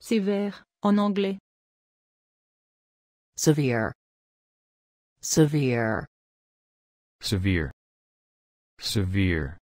Sévère, en anglais. severe, severe, severe, severe,